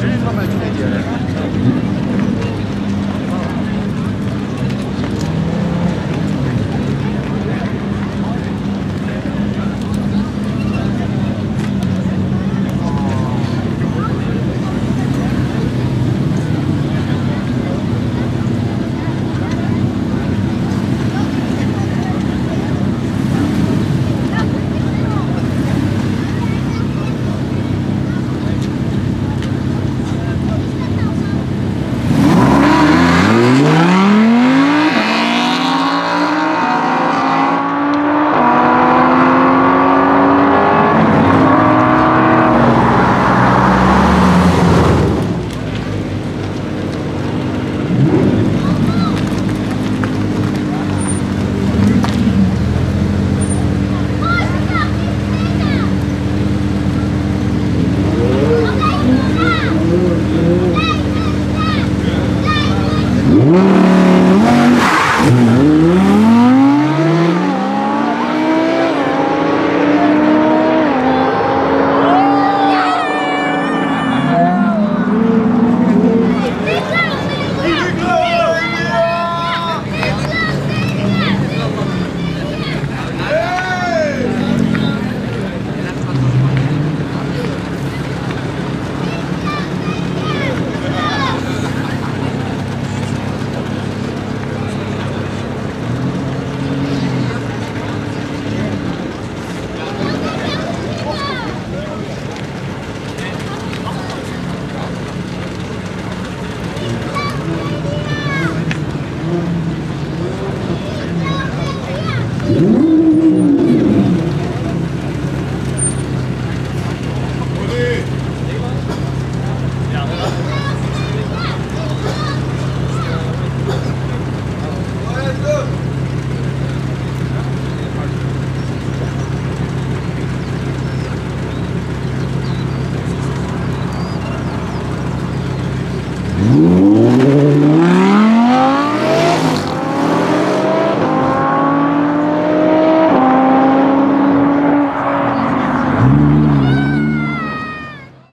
Czyli not metry niedzielę.